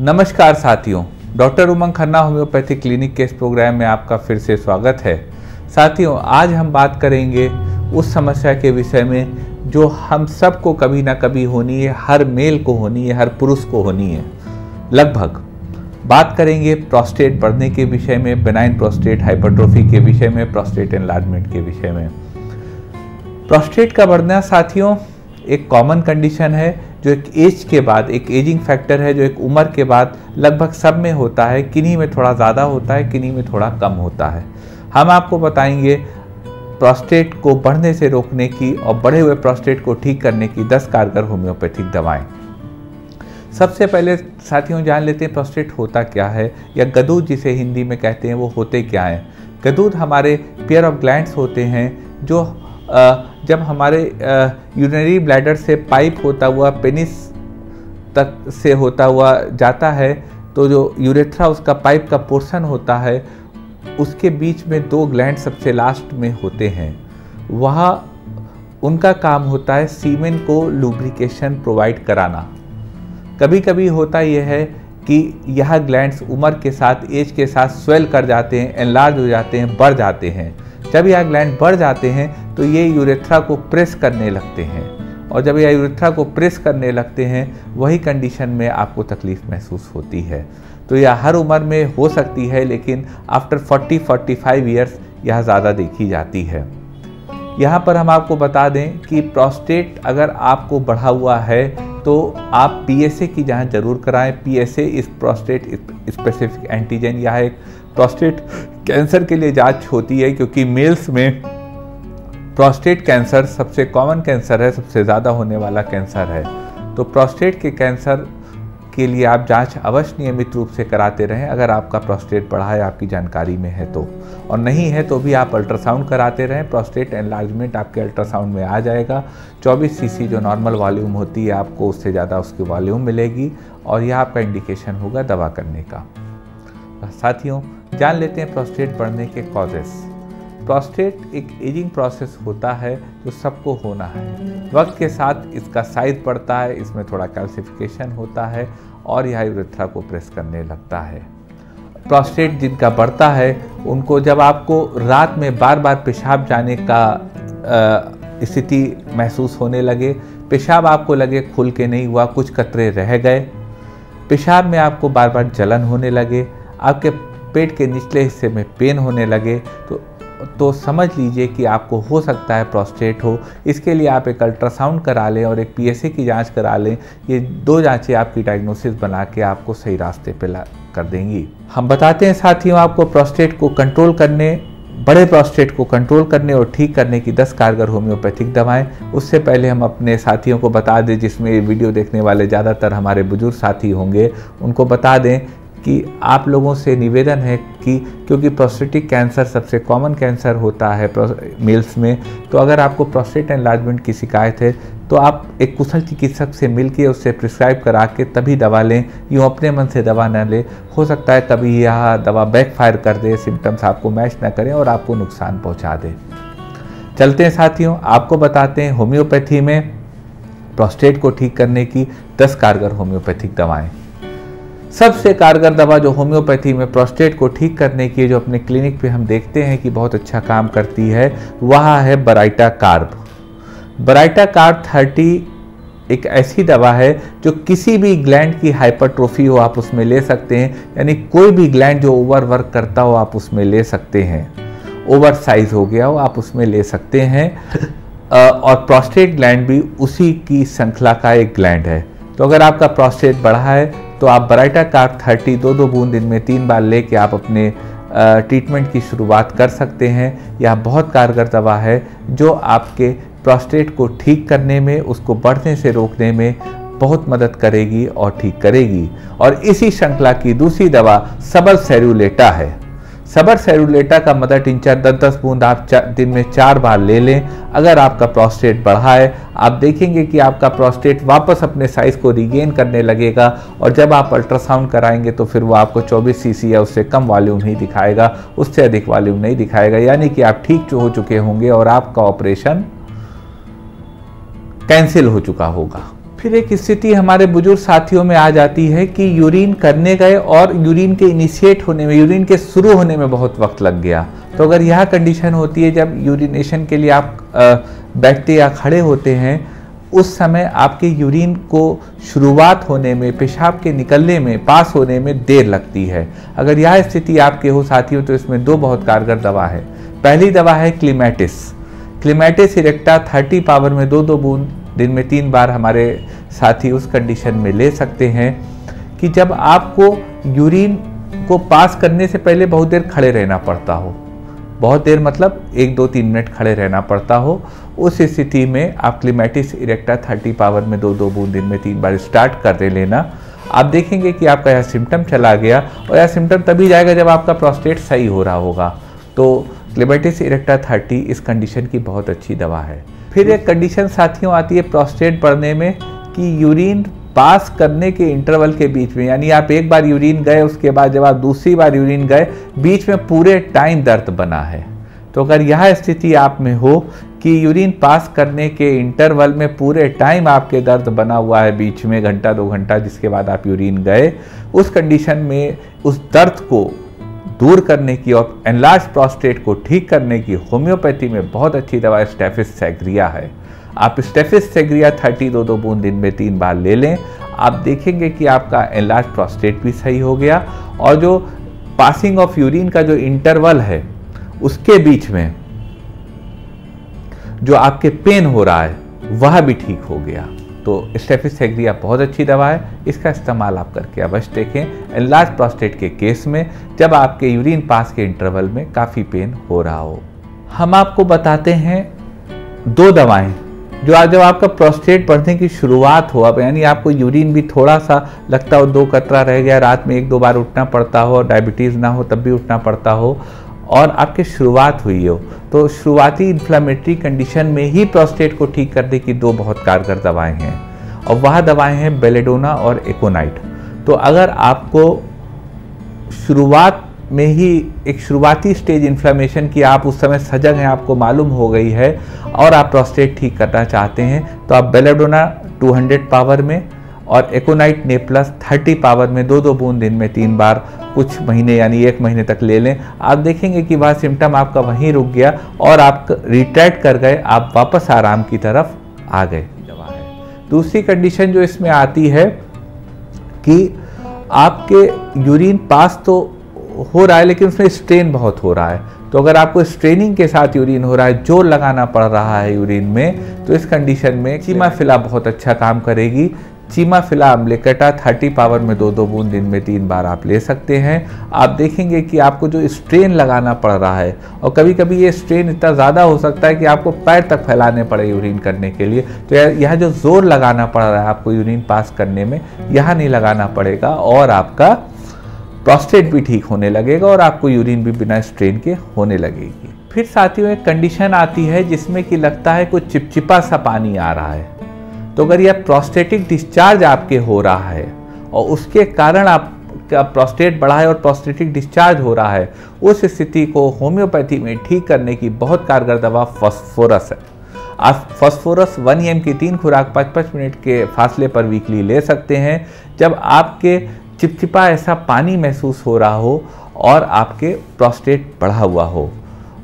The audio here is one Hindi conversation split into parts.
नमस्कार साथियों, doctor Umang Khanna homeopathy clinic के इस प्रोग्राम में आपका फिर से स्वागत है। साथियों, आज हम बात करेंगे उस समस्या के विषय में जो हम सबको कभी ना कभी होनी है, हर मेल को होनी है, हर पुरुष को होनी है। लगभग बात करेंगे प्रोस्टेट बढ़ने के विषय में बेनाइन प्रोस्टेट हाइपरट्रोफी के विषय में प्रोस्टेट एनलार्जमेंट के विषय में। प्रोस्टेट का बढ़ना साथियों, एक कॉमन कंडीशन है। जो एक एज के बाद, एक एजिंग फैक्टर है, जो एक उम्र के बाद लगभग सब में होता है, किन्हीं में थोड़ा ज़्यादा होता है, किन्हीं में थोड़ा कम होता है। हम आपको बताएँगे प्रोस्टेट को बढ़ने से रोकने की और बढ़े हुए प्रोस्टेट को ठीक करने की 10 कारगर होम्योपैथिक दवाएँ। सबसे पहले साथियों जान लेते हैं प्रोस्टेट होता क्या है, या गदूद जिसे हिंदी में कहते हैं वो होते क्या हैं। गदूद हमारे पेयर ऑफ़ ग्लैंड्स होते हैं जो जब हमारे यूरिनरी ब्लैडर से पाइप होता हुआ पेनिस तक से होता हुआ जाता है तो जो यूरेथ्रा उसका पाइप का पोर्शन होता है, उसके बीच में दो ग्लैंड सबसे लास्ट में होते हैं। वहाँ उनका काम होता है सीमेन को लुब्रिकेशन प्रोवाइड कराना। कभी कभी होता यह है कि यह ग्लैंड्स उम्र के साथ एज के साथ स्वेल कर जाते हैं एनलार्ज हो जाते हैं, बढ़ जाते हैं। जब यह ग्लैंड बढ़ जाते हैं तो ये यूरेथ्रा को प्रेस करने लगते हैं। और जब यह यूरेथ्रा को प्रेस करने लगते हैं, वही कंडीशन में आपको तकलीफ़ महसूस होती है। तो यह हर उम्र में हो सकती है, लेकिन आफ्टर 40-45 ईयर्स यह ज़्यादा देखी जाती है। यहाँ पर हम आपको बता दें कि प्रोस्टेट अगर आपको बढ़ा हुआ है तो आप पीएसए की जाँच ज़रूर कराएँ। पीएसए इस प्रोस्टेट स्पेसिफिक एंटीजन यह एक प्रोस्टेट कैंसर के लिए जाँच होती है क्योंकि मेल्स में प्रोस्टेट कैंसर सबसे कॉमन कैंसर है, सबसे ज़्यादा होने वाला कैंसर है। तो प्रोस्टेट के कैंसर के लिए आप जाँच अवश्य नियमित रूप से कराते रहें अगर आपका प्रोस्टेट बढ़ा है, आपकी जानकारी में है तो। और नहीं है तो भी आप अल्ट्रासाउंड कराते रहें प्रोस्टेट एनलार्जमेंट आपके अल्ट्रासाउंड में आ जाएगा। 24 सीसी जो नॉर्मल वॉल्यूम होती है, आपको उससे ज़्यादा उसकी वॉल्यूम मिलेगी और यह आपका इंडिकेशन होगा दवा करने का। साथियों जान लेते हैं प्रोस्टेट बढ़ने के कॉजेस प्रोस्टेट एक एजिंग प्रोसेस होता है जो सबको होना है। वक्त के साथ इसका साइज़ बढ़ता है, इसमें थोड़ा कैल्सिफिकेशन होता है और यह यूरेथ्रा को प्रेस करने लगता है। प्रोस्टेट जिनका बढ़ता है, उनको जब आपको रात में बार बार पेशाब जाने का स्थिति महसूस होने लगे, पेशाब आपको लगे खुल के नहीं हुआ, कुछ कतरे रह गए। पेशाब में आपको बार बार जलन होने लगे। आपके पेट के निचले हिस्से में पेन होने लगे तो तो समझ लीजिए कि आपको हो सकता है प्रोस्टेट हो। इसके लिए आप एक अल्ट्रासाउंड करा लें और एक पीएसए की जाँच करा लें। ये दो जांचें आपकी डायग्नोसिस बना के आपको सही रास्ते पे ला, कर देंगी। हम बताते हैं साथियों आपको प्रोस्टेट को कंट्रोल करने, बड़े प्रोस्टेट को कंट्रोल करने और ठीक करने की 10 कारगर होम्योपैथिक दवाएँ। उससे पहले हम अपने साथियों को बता दें, जिसमें ये वीडियो देखने वाले ज़्यादातर हमारे बुज़ुर्ग साथी होंगे, उनको बता दें कि आप लोगों से निवेदन है कि क्योंकि प्रोस्टेटिक कैंसर सबसे कॉमन कैंसर होता है मेल्स में तो अगर आपको प्रोस्टेट एनलार्जमेंट की शिकायत है तो आप एक कुशल चिकित्सक से मिल के उससे प्रिस्क्राइब करा के तभी दवा लें। यूँ अपने मन से दवा न लें। हो सकता है कभी यह दवा बैकफायर कर दे सिम्टम्स आपको मैच ना करें और आपको नुकसान पहुँचा दे। चलते हैं साथियों, आपको बताते हैं होम्योपैथी में प्रोस्टेट को ठीक करने की 10 कारगर होम्योपैथिक दवाएँ। सबसे कारगर दवा जो होम्योपैथी में प्रोस्टेट को ठीक करने की जो अपने क्लिनिक पे हम देखते हैं कि बहुत अच्छा काम करती है वह है baryta carb baryta carb thirty एक ऐसी दवा है जो किसी भी ग्लैंड की हाइपरट्रोफी हो आप उसमें ले सकते हैं यानी कोई भी ग्लैंड जो ओवर वर्क करता हो आप उसमें ले सकते हैं। ओवर साइज़ हो गया हो आप उसमें ले सकते हैं। और प्रोस्टेट ग्लैंड भी उसी की श्रृंखला का एक ग्लैंड है। तो अगर आपका प्रोस्टेट बढ़ा है तो आप बराइटा कार्प थर्टी, दो दो बूंद दिन में तीन बार लेके आप अपने ट्रीटमेंट की शुरुआत कर सकते हैं। यह बहुत कारगर दवा है जो आपके प्रोस्टेट को ठीक करने में, उसको बढ़ने से रोकने में बहुत मदद करेगी और ठीक करेगी। और इसी श्रृंखला की दूसरी दवा सबल सेरुलेटा है। सबर सेरुलेटा का मदर टिंचर दस दस बूंद आप दिन में चार बार ले लें। अगर आपका प्रोस्टेट बढ़ा है आप देखेंगे कि आपका प्रोस्टेट वापस अपने साइज़ को रिगेन करने लगेगा और जब आप अल्ट्रासाउंड कराएँगे तो फिर वो आपको 24 सीसी या उससे कम वॉल्यूम ही दिखाएगा, उससे अधिक वॉल्यूम नहीं दिखाएगा। यानी कि आप ठीक हो चुके होंगे और आपका ऑपरेशन कैंसिल हो चुका होगा। फिर एक स्थिति हमारे बुज़ुर्ग साथियों में आ जाती है कि यूरिन करने गए और यूरिन के इनिशिएट होने में, यूरिन के शुरू होने में बहुत वक्त लग गया। तो अगर यह कंडीशन होती है, जब यूरिनेशन के लिए आप बैठते या खड़े होते हैं, उस समय आपके यूरिन को शुरुआत होने में, पेशाब के निकलने में, पास होने में देर लगती है। अगर यह स्थिति आपके हो साथियों तो इसमें दो बहुत कारगर दवा है। पहली दवा है क्लीमेटिस क्लीमेटिस इरेक्टा 30 पावर में दो दो बूंद दिन में तीन बार हमारे साथी उस कंडीशन में ले सकते हैं कि जब आपको यूरिन को पास करने से पहले बहुत देर खड़े रहना पड़ता हो, बहुत देर मतलब एक दो तीन मिनट खड़े रहना पड़ता हो, उस स्थिति में आप क्लीमेटिस इरेक्टा 30 पावर में दो दो बूंद दिन में तीन बार स्टार्ट कर दे लेना। आप देखेंगे कि आपका यह सिम्टम चला गया और यह सिम्टम तभी जाएगा जब आपका प्रोस्टेट सही हो रहा होगा। तो क्लीमेटिस इरेक्टा 30 इस कंडीशन की बहुत अच्छी दवा है। फिर एक कंडीशन साथियों आती है प्रोस्टेट बढ़ने में कि यूरिन पास करने के इंटरवल के बीच में, यानी आप एक बार यूरिन गए, उसके बाद जब आप दूसरी बार यूरिन गए, बीच में पूरे टाइम दर्द बना है। तो अगर यह स्थिति आप में हो कि यूरिन पास करने के इंटरवल में पूरे टाइम आपके दर्द बना हुआ है, बीच में घंटा, दो घंटा जिसके बाद आप यूरिन गए, उस कंडीशन में उस दर्द को दूर करने की और एनलार्ज प्रोस्टेट को ठीक करने की होम्योपैथी में बहुत अच्छी दवा स्टेफिस सैग्रिया है। आप स्टेफिस सैग्रिया थर्टी दो दो बूंद दिन में तीन बार ले लें। आप देखेंगे कि आपका एनलार्ज प्रोस्टेट भी सही हो गया। और जो पासिंग ऑफ़ यूरिन का जो इंटरवल है, उसके बीच में जो आपके पेन हो रहा है, वह भी ठीक हो गया। तो स्टेफिस सेग्रिया बहुत अच्छी दवा है। इसका इस्तेमाल आप करके अवश्य देखें। एनलार्ज प्रोस्टेट के केस में जब आपके यूरिन पास के इंटरवल में काफ़ी पेन हो रहा हो। हम आपको बताते हैं दो दवाएँ जो आज जब आपका प्रोस्टेट बढ़ने की शुरुआत हो, अब यानी आपको यूरिन भी थोड़ा सा लगता हो, दो कतरा रह गया, रात में एक दो बार उठना पड़ता हो, डायबिटीज़ ना हो तब भी उठना पड़ता हो और आपकी शुरुआत हुई हो। तो शुरुआती इन्फ्लामेटरी कंडीशन में ही प्रोस्टेट को ठीक करने की दो बहुत कारगर दवाएँ हैं। और वह दवाएँ हैं बेलेडोना और एकोनाइट तो अगर आपको शुरुआत में ही एक शुरुआती स्टेज इन्फ्लामेशन की आप उस समय सजग हैं, आपको मालूम हो गई है और आप प्रोस्टेट ठीक करना चाहते हैं तो आप बेलेडोना 200 पावर में और एकोनाइट ने प्लस 30 पावर में दो दो बूंद दिन में तीन बार कुछ महीने यानी एक महीने तक ले लें। आप देखेंगे कि वह सिम्टम आपका वहीं रुक गया और आप रिट्रैक्ट कर गए आप वापस आराम की तरफ़ आ गए। दवा है दूसरी कंडीशन जो इसमें आती है कि आपके यूरिन पास तो हो रहा है लेकिन उसमें स्ट्रेन बहुत हो रहा है। तो अगर आपको स्ट्रेनिंग के साथ यूरिन हो रहा है ज़ोर लगाना पड़ रहा है यूरिन में तो इस कंडीशन में चीमा फिला बहुत अच्छा काम करेगी। चीमा फिला अम्लेकटा 30 पावर में दो दो बूंद दिन में तीन बार आप ले सकते हैं। आप देखेंगे कि आपको जो स्ट्रेन लगाना पड़ रहा है, और कभी कभी ये स्ट्रेन इतना ज़्यादा हो सकता है कि आपको पैर तक फैलाने पड़े यूरिन करने के लिए। तो यह जो ज़ोर लगाना पड़ रहा है आपको यूरिन पास करने में, यहाँ नहीं लगाना पड़ेगा, और आपका प्रोस्टेट भी ठीक होने लगेगा, और आपको यूरिन भी बिना स्ट्रेन के होने लगेगी। फिर साथियों, एक कंडीशन आती है जिसमें कि लगता है कुछ चिपचिपा सा पानी आ रहा है। तो अगर यह प्रोस्टेटिक डिस्चार्ज आपके हो रहा है और उसके कारण आप का प्रोस्टेट बढ़ा है और प्रोस्टेटिक डिस्चार्ज हो रहा है, उस स्थिति को होम्योपैथी में ठीक करने की बहुत कारगर दवा फॉस्फोरस है। आप फॉस्फोरस वन एम की तीन खुराक पाँच पाँच मिनट के फासले पर वीकली ले सकते हैं। जब आपके चिपचिपा ऐसा पानी महसूस हो रहा हो और आपके प्रोस्टेट बढ़ा हुआ हो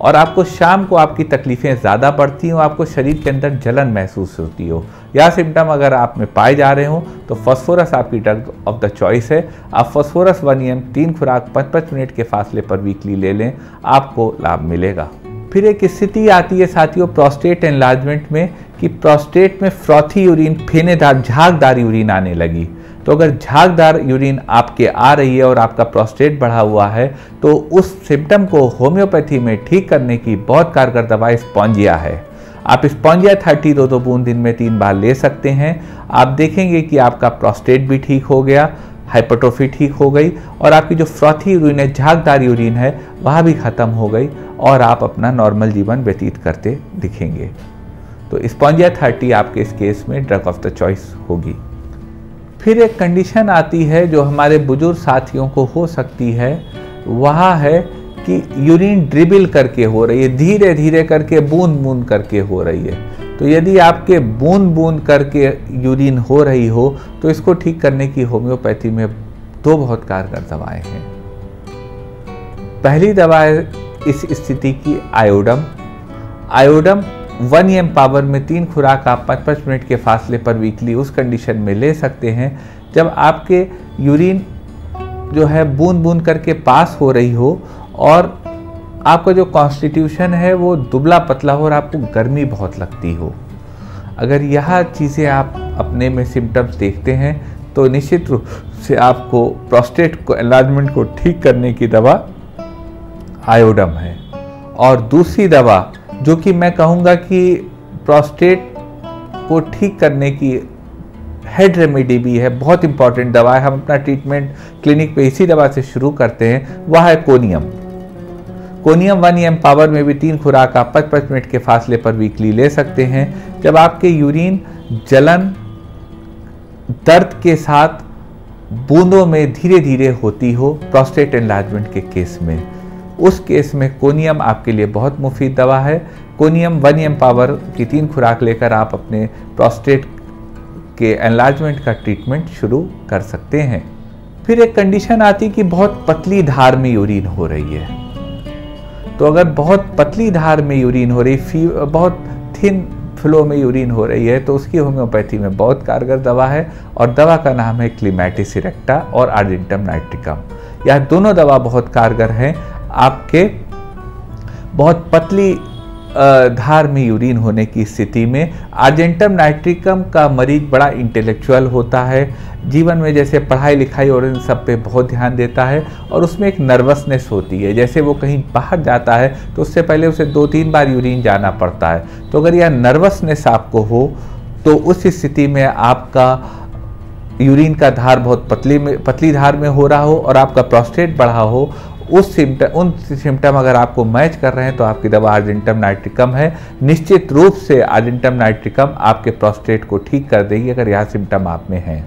और आपको शाम को आपकी तकलीफ़ें ज़्यादा बढ़ती हो, आपको शरीर के अंदर जलन महसूस होती हो। या सिम्टम अगर आप में पाए जा रहे हो तो फॉस्फोरस आपकी ड्रग ऑफ़ द चॉइस है। आप फॉस्फोरस वन एम तीन खुराक पाँच पाँच मिनट के फासले पर वीकली ले लें, आपको लाभ मिलेगा। फिर एक स्थिति आती है साथियों प्रोस्टेट एनलार्जमेंट में, कि प्रोस्टेट में फ्रॉथी यूरिन फेनेदार, झागदार यूरिन आने लगी। तो अगर झागदार यूरिन आपके आ रही है और आपका प्रोस्टेट बढ़ा हुआ है तो उस सिम्टम को होम्योपैथी में ठीक करने की बहुत कारगर दवा स्पॉन्जिया है। आप स्पॉन्जिया थर्टी दो दो बूंद दिन में तीन बार ले सकते हैं। आप देखेंगे कि आपका प्रोस्टेट भी ठीक हो गया हाइपरट्रोफी ठीक हो गई, और आपकी जो फ्रॉथी यूरिन है, झागदार यूरिन है, वह भी ख़त्म हो गई, और आप अपना नॉर्मल जीवन व्यतीत करते दिखेंगे। तो स्पॉन्जिया थर्टी आपके इस केस में ड्रग ऑफ़ द चॉइस होगी। फिर एक कंडीशन आती है जो हमारे बुज़ुर्ग साथियों को हो सकती है। वह है कि यूरिन ड्रिबिल करके हो रही है धीरे धीरे करके बूंद बूंद करके हो रही है। तो यदि आपके बूंद बूंद करके यूरिन हो रही हो तो इसको ठीक करने की होम्योपैथी में दो बहुत कारगर दवाएँ हैं। पहली दवा इस स्थिति की iodum iodum one M power में तीन खुराक आप पाँच पाँच मिनट के फासले पर वीकली उस कंडीशन में ले सकते हैं। जब आपके यूरिन जो है बूंद बूंद करके पास हो रही हो और आपका जो कॉन्स्टिट्यूशन है वो दुबला पतला हो और आपको गर्मी बहुत लगती हो। अगर यह चीज़ें आप अपने में सिम्टम्स देखते हैं तो निश्चित रूप से आपको प्रोस्टेट को एनलार्जमेंट को ठीक करने की दवा आयोडम है। और दूसरी दवा जो कि मैं कहूँगा कि प्रोस्टेट को ठीक करने की हेड रेमेडी भी है, बहुत इंपॉर्टेंट दवा है। हम अपना ट्रीटमेंट क्लिनिक पे इसी दवा से शुरू करते हैं। वह है conium. Conium one M power में भी तीन खुराक आप पच पच मिनट के फासले पर वीकली ले सकते हैं। जब आपके यूरिन जलन, दर्द के साथ बूंदों में धीरे धीरे होती हो प्रोस्टेट एनलार्जमेंट के केस में। उस केस में कोनियम आपके लिए बहुत मुफीद दवा है। कोनियम वन एम पावर की तीन खुराक लेकर आप अपने प्रोस्टेट के एनलार्जमेंट का ट्रीटमेंट शुरू कर सकते हैं। फिर एक कंडीशन आती कि बहुत पतली धार में यूरिन हो रही है। तो अगर बहुत पतली धार में यूरिन हो रही फ़ी बहुत थिन फ्लो में यूरिन हो रही है तो उसकी होम्योपैथी में बहुत कारगर दवा है और दवा का नाम है क्लीमेटिस इरेक्टा और आर्जेंटम नाइट्रिकम यह दोनों दवा बहुत कारगर हैं। आपके बहुत पतली धार में यूरिन होने की स्थिति में आर्जेंटम नाइट्रिकम का मरीज़ बड़ा इंटेलेक्चुअल होता है। जीवन में जैसे पढ़ाई लिखाई और इन सब पे बहुत ध्यान देता है और उसमें एक नर्वसनेस होती है। जैसे वो कहीं बाहर जाता है तो उससे पहले उसे दो तीन बार यूरिन जाना पड़ता है। तो अगर यह नर्वसनेस आपको हो तो उस स्थिति में आपका यूरिन का धार बहुत पतली में, पतली धार में हो रहा हो और आपका प्रोस्टेट बढ़ा हो उस सिम्टम उन सिम्टम अगर आपको मैच कर रहे हैं तो आपकी दवा आर्जेंटम नाइट्रिकम है। निश्चित रूप से आर्जेंटम नाइट्रिकम आपके प्रोस्टेट को ठीक कर देगी अगर यह सिम्टम आप में है।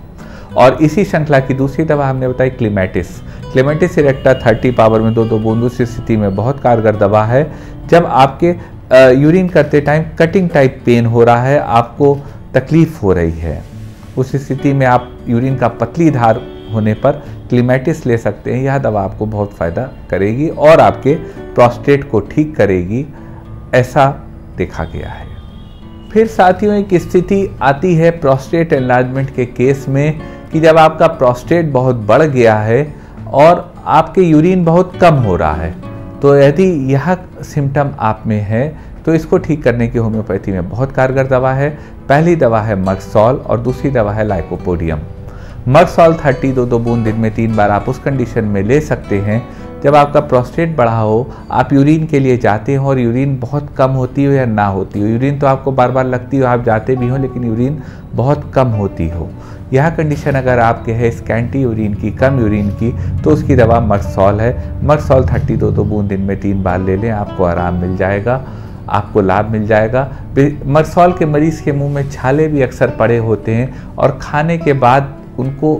और इसी श्रृंखला की दूसरी दवा हमने बताई Clematis Clematis erecta thirty power में दो दो बूंदों की स्थिति में बहुत कारगर दवा है। जब आपके यूरिन करते टाइम कटिंग टाइप पेन हो रहा है, आपको तकलीफ़ हो रही है। उस स्थिति में आप यूरिन का पतली धार होने पर क्लीमेटिस ले सकते हैं। यह दवा आपको बहुत फ़ायदा करेगी और आपके प्रोस्टेट को ठीक करेगी, ऐसा देखा गया है। फिर साथियों, एक स्थिति आती है प्रोस्टेट एनलार्जमेंट के केस में कि जब आपका प्रोस्टेट बहुत बढ़ गया है और आपके यूरिन बहुत कम हो रहा है तो यदि यह सिम्टम आप में है तो इसको ठीक करने की होम्योपैथी में बहुत कारगर दवा है। पहली दवा है मक्सॉल और दूसरी दवा है लाइकोपोडियम मर्सॉल थर्टी दो दो बूंद दिन में तीन बार आप उस कंडीशन में ले सकते हैं। जब आपका प्रोस्टेट बढ़ा हो, आप यूरिन के लिए जाते हो और यूरिन बहुत कम होती हो या ना होती हो। यूरिन तो आपको बार बार लगती हो, आप जाते भी हो, लेकिन यूरिन बहुत कम होती हो। यह कंडीशन अगर आपके है स्कैंटी यूरिन की, कम यूरिन की तो उसकी दवा मर्सॉल है। मर्सॉल थर्टी दो दो बूंद दिन में तीन बार ले लें, आपको आराम मिल जाएगा, आपको लाभ मिल जाएगा। मर्सॉल के मरीज़ के मुँह में छाले भी अक्सर पड़े होते हैं और खाने के बाद उनको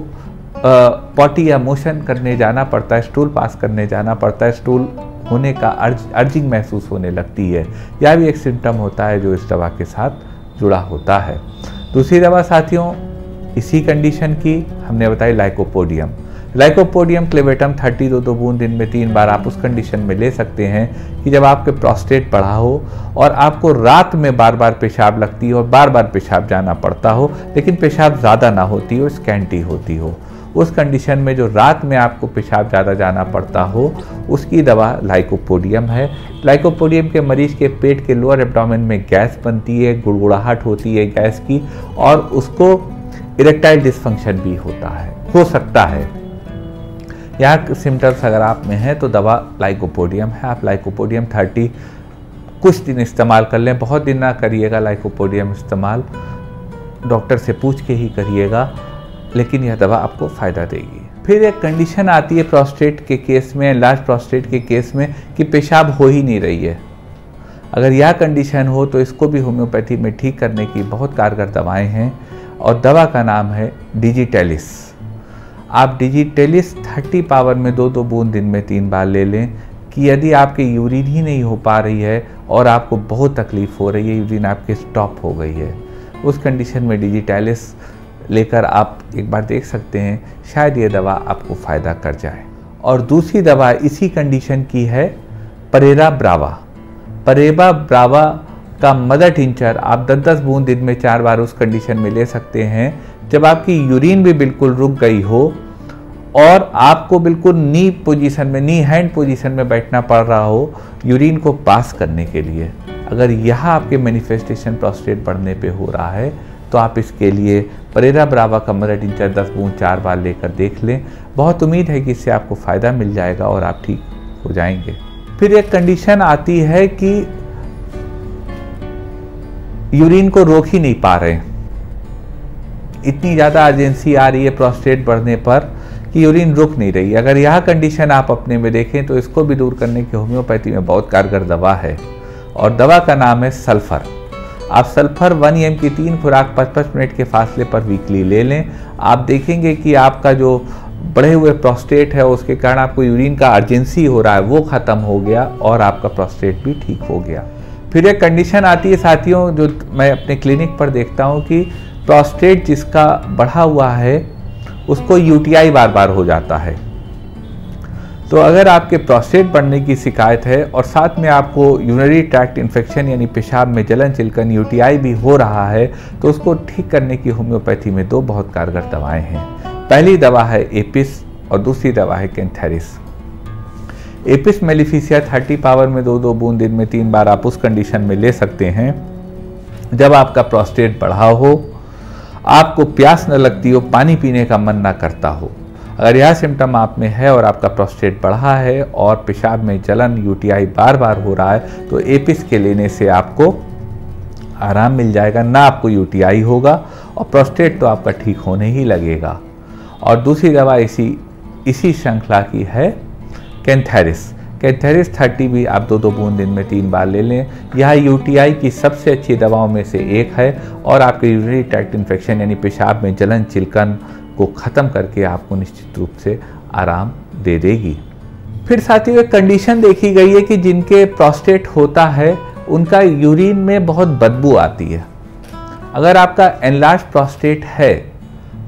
पॉटी या मोशन करने जाना पड़ता है, स्टूल पास करने जाना पड़ता है, स्टूल होने का अर्ज़, अर्जिंग महसूस होने लगती है। यह भी एक सिम्टम होता है जो इस दवा के साथ जुड़ा होता है। दूसरी दवा साथियों, इसी कंडीशन की हमने बताई लाइकोपोडियम लाइकोपोडियम क्लेवेटम 30 दो दो बूंद दिन में तीन बार आप उस कंडीशन में ले सकते हैं कि जब आपके प्रोस्टेट बढ़ा हो और आपको रात में बार बार पेशाब लगती हो और बार बार पेशाब जाना पड़ता हो, लेकिन पेशाब ज़्यादा ना होती हो स्कैंटी होती हो, उस कंडीशन में जो रात में आपको पेशाब ज़्यादा जाना पड़ता हो, उसकी दवा लाइकोपोडियम है। लाइकोपोडियम के मरीज़ के पेट के लोअर एब्डोमेन में गैस बनती है, गुड़गुड़ाहट होती है गैस की और उसको इरेक्टाइल डिस्फंक्शन भी होता है, हो सकता है। यहाँ सिम्टम्स अगर आप में हैं तो दवा लाइकोपोडियम है। आप लाइकोपोडियम थर्टी कुछ दिन इस्तेमाल कर लें। बहुत दिन ना करिएगा लाइकोपोडियम इस्तेमाल। डॉक्टर से पूछ के ही करिएगा, लेकिन यह दवा आपको फ़ायदा देगी। फिर एक कंडीशन आती है प्रोस्टेट के केस में लार्ज प्रोस्टेट के केस में, कि पेशाब हो ही नहीं रही है। अगर यह कंडीशन हो तो इसको भी होम्योपैथी में ठीक करने की बहुत कारगर दवाएँ हैं, और दवा का नाम है डिजिटेलिस आप डिजिटेलिस 30 पावर में दो दो बूंद दिन में तीन बार ले लें कि यदि आपकी यूरिन ही नहीं हो पा रही है और आपको बहुत तकलीफ़ हो रही है यूरिन आपके स्टॉप हो गई है। उस कंडीशन में डिजिटैलिस लेकर आप एक बार देख सकते हैं, शायद ये दवा आपको फ़ायदा कर जाए। और दूसरी दवा इसी कंडीशन की है परेरा ब्रावा परेबा ब्रावा का मदर टिंचर आप 10-10 बूंद दिन में चार बार उस कंडीशन में ले सकते हैं। जब आपकी यूरिन भी बिल्कुल रुक गई हो और आपको बिल्कुल नी पोजीशन में, नी हैंड पोजीशन में बैठना पड़ रहा हो यूरिन को पास करने के लिए। अगर यह आपके मैनिफेस्टेशन प्रोस्टेट बढ़ने पे हो रहा है तो आप इसके लिए परेरा ब्रावा का मदर टिंचर दस बूंद चार बार लेकर देख लें। बहुत उम्मीद है कि इससे आपको फ़ायदा मिल जाएगा और आप ठीक हो जाएँगे। फिर एक कंडीशन आती है कि यूरिन को रोक ही नहीं पा रहे इतनी ज़्यादा अर्जेंसी आ रही है प्रोस्टेट बढ़ने पर कि यूरिन रुक नहीं रही। अगर यह कंडीशन आप अपने में देखें तो इसको भी दूर करने की होम्योपैथी में बहुत कारगर दवा है। और दवा का नाम है सल्फ़र। आप सल्फ़र वन एम की तीन खुराक पचपन मिनट के फासले पर वीकली ले लें। आप देखेंगे कि आपका जो बढ़े हुए प्रोस्टेट है, उसके कारण आपको यूरिन का अर्जेंसी हो रहा है, वो ख़त्म हो गया और आपका प्रोस्टेट भी ठीक हो गया। फिर एक कंडीशन आती है साथियों, जो मैं अपने क्लिनिक पर देखता हूँ कि प्रोस्टेट जिसका बढ़ा हुआ है उसको यूटीआई बार बार हो जाता है। तो अगर आपके प्रोस्टेट बढ़ने की शिकायत है और साथ में आपको यूनरी ट्रैक्ट इन्फेक्शन यानी पेशाब में जलन चिलकन यूटीआई भी हो रहा है तो उसको ठीक करने की होम्योपैथी में दो बहुत कारगर दवाएँ हैं। पहली दवा है एपिस और दूसरी दवा है कैंथेरिस एपिस मेलिफिसिया 30 पावर में दो दो बूंद दिन में तीन बार आप उस कंडीशन में ले सकते हैं, जब आपका प्रोस्टेट बढ़ा हो। आपको प्यास न लगती हो, पानी पीने का मन ना करता हो। अगर यह सिम्टम आप में है और आपका प्रोस्टेट बढ़ा है और पेशाब में जलन यूटीआई बार बार हो रहा है तो एपिस के लेने से आपको आराम मिल जाएगा, ना आपको यूटीआई होगा और प्रोस्टेट तो आपका ठीक होने ही लगेगा। और दूसरी दवा इसी इसी श्रृंखला की है कैंथेरिस कैंथेरिस थर्टी भी आप दो दो बूंद दिन में तीन बार ले लें। यह यूटीआई की सबसे अच्छी दवाओं में से एक है और आपके यूरिनरी ट्रैक्ट इन्फेक्शन यानी पेशाब में जलन, चिलकन को ख़त्म करके आपको निश्चित रूप से आराम दे देगी। फिर साथियों, एक कंडीशन देखी गई है कि जिनके प्रोस्टेट होता है, उनका यूरिन में बहुत बदबू आती है। अगर आपका एनलार्ज प्रोस्टेट है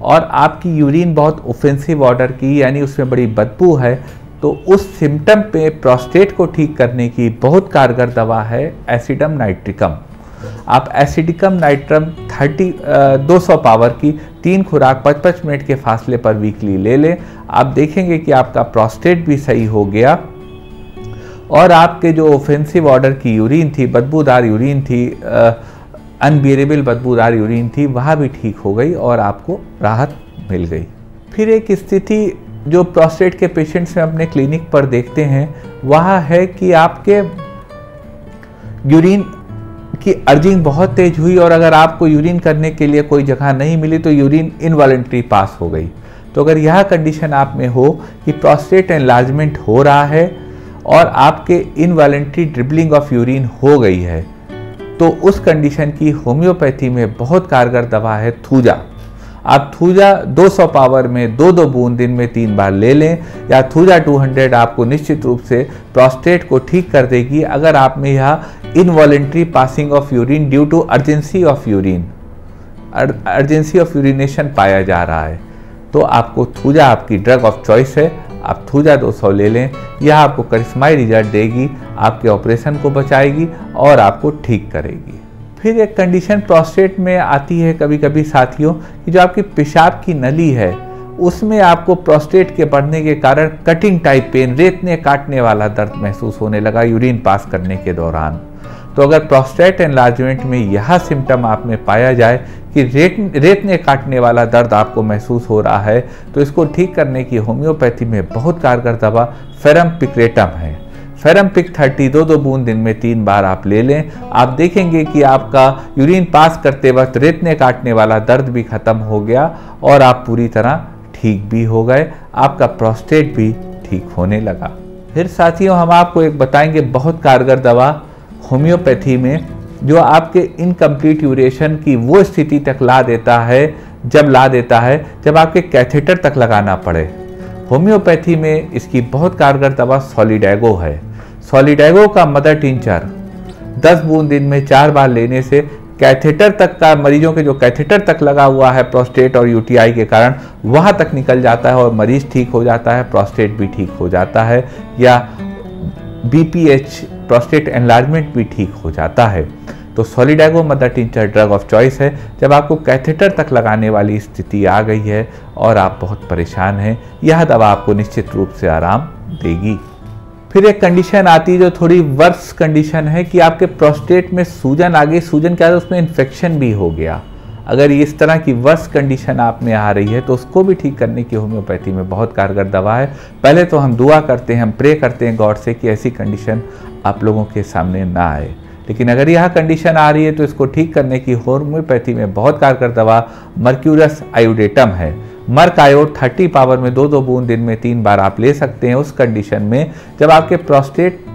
और आपकी यूरिन बहुत ओफेंसिव ऑर्डर की, यानी उसमें बड़ी बदबू है तो उस सिम्टम पे प्रोस्टेट को ठीक करने की बहुत कारगर दवा है एसिडम नाइट्रिकम। आप एसिडिकम नाइट्रम 30 200 पावर की तीन खुराक 55 मिनट के फासले पर वीकली ले लें। आप देखेंगे कि आपका प्रोस्टेट भी सही हो गया और आपके जो ऑफेंसिव ऑर्डर की यूरिन थी, बदबूदार यूरिन थी अनबियरेबल बदबूदार यूरिन थी, वह भी ठीक हो गई और आपको राहत मिल गई। फिर एक स्थिति जो प्रोस्टेट के पेशेंट्स में अपने क्लिनिक पर देखते हैं, वह है कि आपके यूरिन की अर्जिंग बहुत तेज हुई और अगर आपको यूरिन करने के लिए कोई जगह नहीं मिली तो यूरिन इनवॉलेंट्री पास हो गई। तो अगर यह कंडीशन आप में हो कि प्रोस्टेट एनलार्जमेंट हो रहा है और आपके इनवॉलेंट्री ड्रिबलिंग ऑफ़ यूरिन हो गई है तो उस कंडीशन की होम्योपैथी में बहुत कारगर दवा है थूजा। आप थूजा 200 पावर में दो दो बूंद दिन में तीन बार ले लें, या थूजा 200 आपको निश्चित रूप से प्रोस्टेट को ठीक कर देगी अगर आप में यह involuntary passing of urine due to urgency of urine urgency of urination पाया जा रहा है। तो आपको थूजा आपकी ड्रग ऑफ़ चॉइस है, आप थूजा 200 ले लें, यह आपको करिश्माई रिज़ल्ट देगी, आपके ऑपरेशन को बचाएगी और आपको ठीक करेगी। फिर एक कंडीशन प्रोस्टेट में आती है कभी कभी साथियों कि जो आपकी पेशाब की नली है, उसमें आपको प्रोस्टेट के बढ़ने के कारण कटिंग टाइप पेन रेतने काटने वाला दर्द महसूस होने लगा यूरिन पास करने के दौरान। तो अगर प्रोस्टेट एनलार्जमेंट में यह सिम्टम आप में पाया जाए कि रेत, रेतने काटने वाला दर्द आपको महसूस हो रहा है तो इसको ठीक करने की होम्योपैथी में बहुत कारगर दवा फेरम पिक्रेटम है। फेरम पिक थर्टी दो दो बूंद दिन में तीन बार आप ले लें। आप देखेंगे कि आपका यूरिन पास करते वक्त रेतने काटने वाला दर्द भी खत्म हो गया और आप पूरी तरह ठीक भी हो गए। आपका प्रोस्टेट भी ठीक होने लगा। फिर साथियों, हम आपको एक बताएँगे बहुत कारगर दवा होम्योपैथी में, जो आपके इनकम्प्लीट यूरेशन की वो स्थिति तक ला देता है, जब ला देता है, जब आपके कैथेटर तक लगाना पड़े। होम्योपैथी में इसकी बहुत कारगर दवा सॉलिडैगो है। सॉलिडैगो का मदर टिंचर। 10 बूंद दिन में चार बार लेने से कैथेटर तक का, मरीजों के जो कैथेटर तक लगा हुआ है प्रोस्टेट और यूटीआई के कारण, वहाँ तक निकल जाता है और मरीज़ ठीक हो जाता है, प्रोस्टेट भी ठीक हो जाता है, या बीपीएच प्रोस्टेट एनलार्जमेंट भी ठीक हो जाता है। तो solidago mother tincture drug of choice है। जब आपको कैथेटर तक लगाने वाली स्थिति आ गई है और आप बहुत परेशान हैं, यह दवा आपको निश्चित रूप से आराम देगी। फिर एक कंडीशन आती है जो थोड़ी वर्स कंडीशन है कि आपके प्रोस्टेट में सूजन आ गई। सूजन क्या है? उसमें इन्फेक्शन भी हो गया। अगर इस तरह की वर्स कंडीशन आप में आ रही है तो उसको भी ठीक करने की होम्योपैथी में बहुत कारगर दवा है। पहले तो हम दुआ करते हैं, हम प्रे करते हैं गॉड से कि ऐसी कंडीशन आप लोगों के सामने ना आए। लेकिन अगर यह कंडीशन आ रही है तो इसको ठीक करने की होम्योपैथी में बहुत कारगर दवा मर्क्यूरस आयोडेटम है। मर्क आयोड 30 पावर में दो दो बूंद दिन में तीन बार आप ले सकते हैं उस कंडीशन में। जब आपके प्रोस्टेट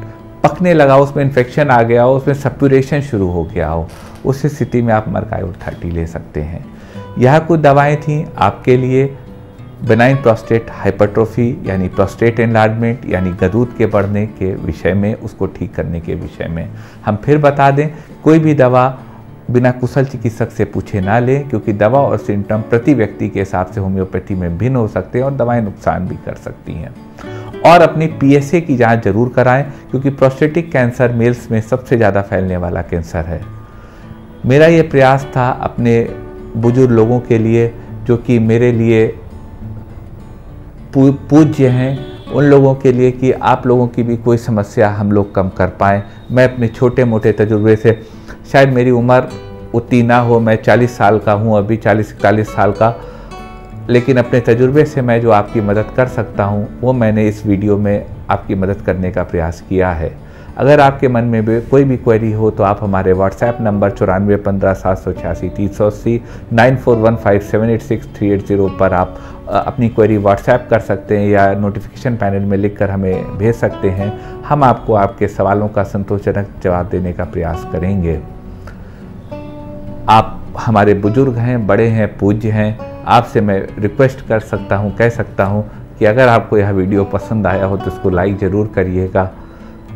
पकने लगा, उसमें इन्फेक्शन आ गया हो उसमें सप्यूरेशन शुरू हो गया हो, उस स्थिति में आप मर्क आयोड थर्टी ले सकते हैं। यह कुछ दवाएँ थी आपके लिए। बेनाइन प्रोस्टेट हाइपरट्रोफी यानी प्रोस्टेट एनलार्जमेंट यानी गदूद के बढ़ने के विषय में, उसको ठीक करने के विषय में। हम फिर बता दें, कोई भी दवा बिना कुशल चिकित्सक से पूछे ना लें, क्योंकि दवा और सिम्टम प्रति व्यक्ति के हिसाब से होम्योपैथी में भिन्न हो सकते हैं और दवाएँ नुकसान भी कर सकती हैं। और अपनी पीएसए की जाँच ज़रूर कराएँ, क्योंकि प्रोस्टेटिक कैंसर मेल्स में सबसे ज़्यादा फैलने वाला कैंसर है। मेरा ये प्रयास था अपने बुज़ुर्ग लोगों के लिए, जो कि मेरे लिए पूज्य हैं उन लोगों के लिए कि आप लोगों की भी कोई समस्या हम लोग कम कर पाएँ। मैं अपने छोटे मोटे तजुर्बे से शायद मेरी उम्र उतनी ना हो, मैं 40 साल का हूँ, अभी 40 इकतालीस साल का। लेकिन अपने तजुर्बे से मैं जो आपकी मदद कर सकता हूँ, वो मैंने इस वीडियो में आपकी मदद करने का प्रयास किया है। अगर आपके मन में भी कोई भी क्वेरी हो तो आप हमारे व्हाट्सएप नंबर चौरानवे पंद्रह सात सौ छियासी तीन सौ अस्सी nine four one five seven eight six three eight zero पर आप अपनी क्वेरी व्हाट्सएप कर सकते हैं या नोटिफिकेशन पैनल में लिखकर हमें भेज सकते हैं। हम आपको आपके सवालों का संतोषजनक जवाब देने का प्रयास करेंगे। आप हमारे बुज़ुर्ग हैं, बड़े हैं, पूज्य हैं, आपसे मैं रिक्वेस्ट कर सकता हूँ, कह सकता हूँ कि अगर आपको यह वीडियो पसंद आया हो तो इसको लाइक ज़रूर करिएगा।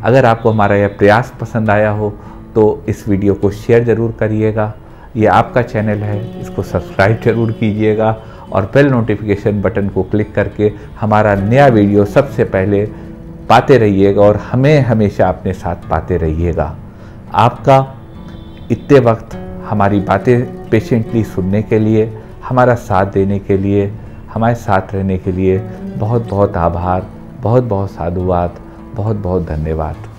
अगर आपको हमारा यह प्रयास पसंद आया हो तो इस वीडियो को शेयर ज़रूर करिएगा। ये आपका चैनल है, इसको सब्सक्राइब ज़रूर कीजिएगा और बेल नोटिफिकेशन बटन को क्लिक करके हमारा नया वीडियो सबसे पहले पाते रहिएगा और हमें हमेशा अपने साथ पाते रहिएगा। आपका इतने वक्त हमारी बातें पेशेंटली सुनने के लिए, हमारा साथ देने के लिए, हमारे साथ रहने के लिए बहुत बहुत आभार बहुत बहुत साधुवाद। बहुत बहुत धन्यवाद।